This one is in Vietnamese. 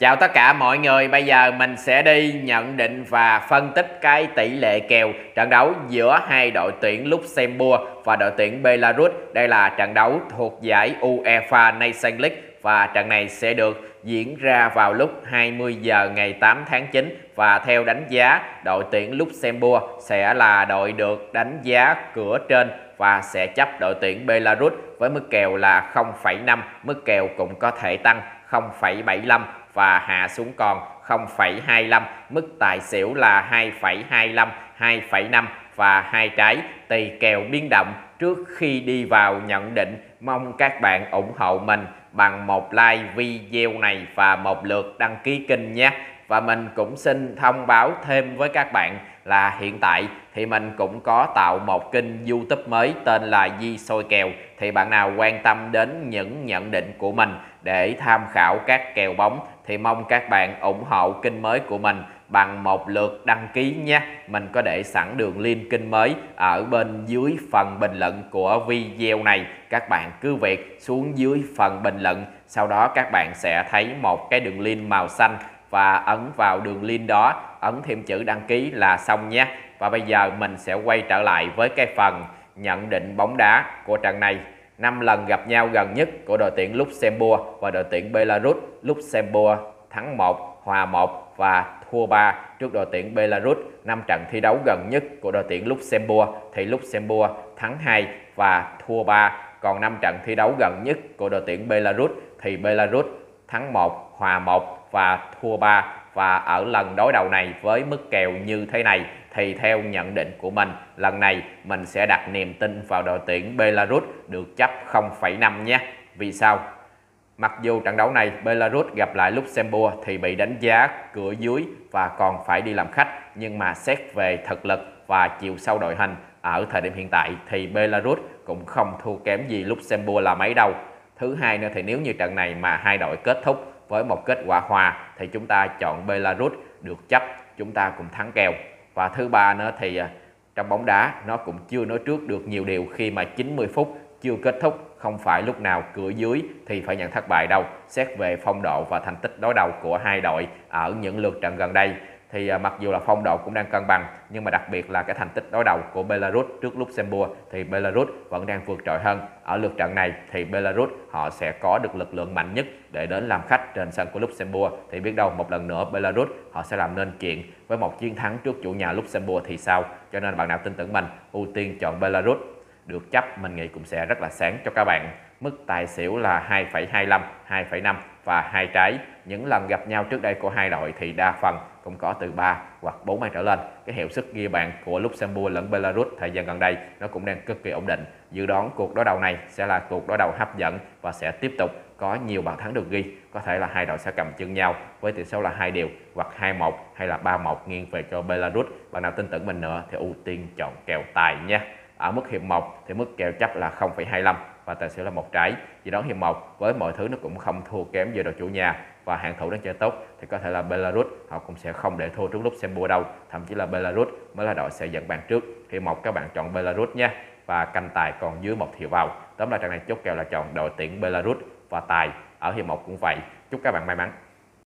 Chào tất cả mọi người, bây giờ mình sẽ đi nhận định và phân tích cái tỷ lệ kèo trận đấu giữa hai đội tuyển Luxembourg và đội tuyển Belarus. Đây là trận đấu thuộc giải UEFA Nations League và trận này sẽ được diễn ra vào lúc 20 giờ ngày 8 tháng 9 và theo đánh giá đội tuyển Luxembourg sẽ là đội được đánh giá cửa trên và sẽ chấp đội tuyển Belarus với mức kèo là 0,5, mức kèo cũng có thể tăng 0,75 và hạ xuống còn 0,25, mức tài xỉu là 2,25, 2,5 và hai trái tùy kèo biến động trước khi đi vào nhận định. Mong các bạn ủng hộ mình bằng một like video này và một lượt đăng ký kênh nhé. Và mình cũng xin thông báo thêm với các bạn là hiện tại thì mình cũng có tạo một kênh youtube mới tên là Di sôi Kèo. Thì bạn nào quan tâm đến những nhận định của mình để tham khảo các kèo bóng, thì mong các bạn ủng hộ kênh mới của mình bằng một lượt đăng ký nhé. Mình có để sẵn đường link kênh mới ở bên dưới phần bình luận của video này. Các bạn cứ việc xuống dưới phần bình luận, sau đó các bạn sẽ thấy một cái đường link màu xanh và ấn vào đường link đó, ấn thêm chữ đăng ký là xong nhé. Và bây giờ mình sẽ quay trở lại với cái phần nhận định bóng đá của trận này. 5 lần gặp nhau gần nhất của đội tuyển Luxembourg và đội tuyển Belarus. Luxembourg thắng 1 hòa 1 và thua 3 trước đội tuyển Belarus 5 trận thi đấu gần nhất của đội tuyển Luxembourg thì Luxembourg thắng 2 và thua 3 còn 5 trận thi đấu gần nhất của đội tuyển Belarus thì Belarus thắng 1 hòa 1 và thua 3 và ở lần đối đầu này với mức kèo như thế này thì theo nhận định của mình lần này mình sẽ đặt niềm tin vào đội tuyển Belarus được chấp 0,5 nhé. Vì sao? Mặc dù trận đấu này Belarus gặp lại Luxembourg thì bị đánh giá cửa dưới và còn phải đi làm khách nhưng mà xét về thực lực và chiều sâu đội hình ở thời điểm hiện tại thì Belarus cũng không thua kém gì Luxembourg là mấy đâu. Thứ hai nữa thì nếu như trận này mà hai đội kết thúc với một kết quả hòa thì chúng ta chọn Belarus được chấp, chúng ta cũng thắng kèo. Và thứ ba nữa thì à, trong bóng đá nó cũng chưa nói trước được nhiều điều khi mà 90 phút chưa kết thúc. Không phải lúc nào cửa dưới thì phải nhận thất bại đâu. Xét về phong độ và thành tích đối đầu của hai đội ở những lượt trận gần đây thì à, mặc dù là phong độ cũng đang cân bằng nhưng mà đặc biệt là cái thành tích đối đầu của Belarus trước Luxembourg thì Belarus vẫn đang vượt trội hơn. Ở lượt trận này thì Belarus họ sẽ có được lực lượng mạnh nhất để đến làm khách trên sân của Luxembourg. Thì biết đâu một lần nữa Belarus họ sẽ làm nên chuyện với một chiến thắng trước chủ nhà Luxembourg thì sao? Cho nên bạn nào tin tưởng mình ưu tiên chọn Belarus. Được chấp mình nghĩ cũng sẽ rất là sáng cho các bạn. Mức tài xỉu là 2,25 2,5 và hai trái. Những lần gặp nhau trước đây của hai đội thì đa phần cũng có từ 3 hoặc 4 bàn trở lên. Cái hiệu suất ghi bàn của Luxembourg lẫn Belarus thời gian gần đây nó cũng đang cực kỳ ổn định. Dự đoán cuộc đối đầu này sẽ là cuộc đối đầu hấp dẫn và sẽ tiếp tục có nhiều bàn thắng được ghi. Có thể là hai đội sẽ cầm chân nhau với tỷ số là hai đều hoặc 2-1 hay là 3-1 nghiêng về cho Belarus. Bạn nào tin tưởng mình nữa thì ưu tiên chọn kèo tài nha ở mức hiệp 1 thì mức kèo chấp là 0,25 và tài xỉu là một trái dự đoán hiệp một với mọi thứ nó cũng không thua kém về đội chủ nhà. Và hàng thủ đang chơi tốt thì có thể là Belarus, họ cũng sẽ không để thua trước Luxembourg đâu. Thậm chí là Belarus mới là đội sẽ dẫn bàn trước. Hiệp một các bạn chọn Belarus nha. Và canh tài còn dưới một thiệu vào. Tóm lại trận này chốt kèo là chọn đội tuyển Belarus và tài. Ở hiệp một cũng vậy. Chúc các bạn may mắn.